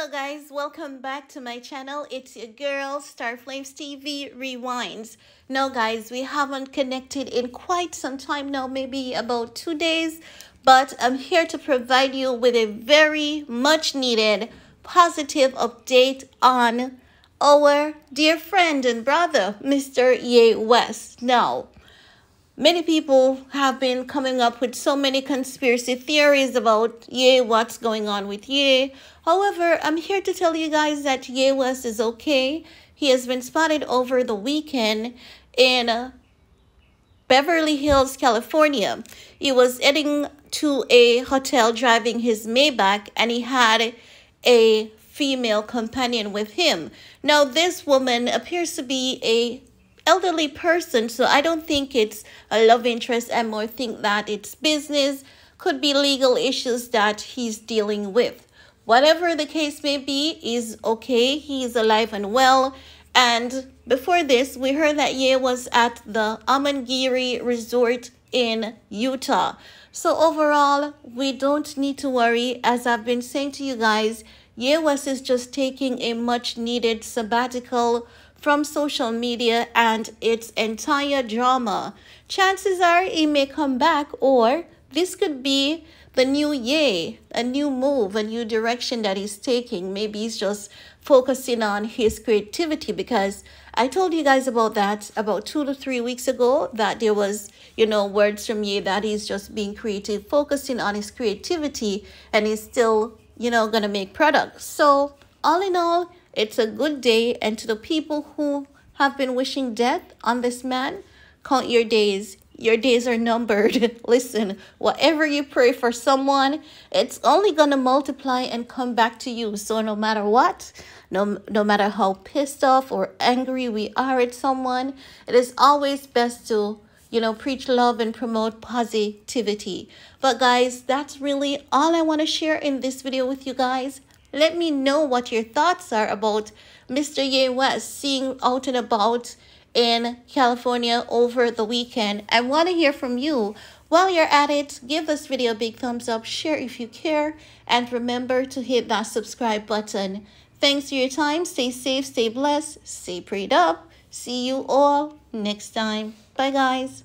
Hello guys, welcome back to my channel. It's your girl, Starflames TV Rewinds. Now guys, we haven't connected in quite some time now, maybe about two days, but I'm here to provide you with a very much needed positive update on our dear friend and brother, Mr. Ye West. Now, Many people have been coming up with so many conspiracy theories about Ye, what's going on with Ye. However, I'm here to tell you guys that Ye West is okay. He has been spotted over the weekend in Beverly Hills, California. He was heading to a hotel driving his Maybach and he had a female companion with him. Now, this woman appears to be a elderly person, so I don't think it's a love interest. I more think that it's business, could be legal issues that he's dealing with. Whatever the case may be, is okay. He's alive and well. And before this, we heard that Ye was at the Amangiri Resort in Utah. So overall, we don't need to worry. As I've been saying to you guys, Ye West is just taking a much needed sabbatical from social media and its entire drama. Chances are he may come back, or this could be the new Ye, a new move, a new direction that he's taking. Maybe he's just focusing on his creativity because I told you guys about that about two to three weeks ago that there was, you know, words from Ye that he's just being creative, focusing on his creativity, and he's still, you know, gonna make products. So all in all, it's a good day, and to the people who have been wishing death on this man, count your days. Your days are numbered. Listen, whatever you pray for someone, it's only going to multiply and come back to you. So no matter what, no, no matter how pissed off or angry we are at someone, it is always best to you know, preach love and promote positivity. But guys, that's really all I want to share in this video with you guys. Let me know what your thoughts are about Mr. Ye West seeing out and about in California over the weekend. I want to hear from you. While you're at it, give this video a big thumbs up, share if you care, and remember to hit that subscribe button. Thanks for your time. Stay safe, stay blessed, stay prayed up. See you all next time. Bye, guys.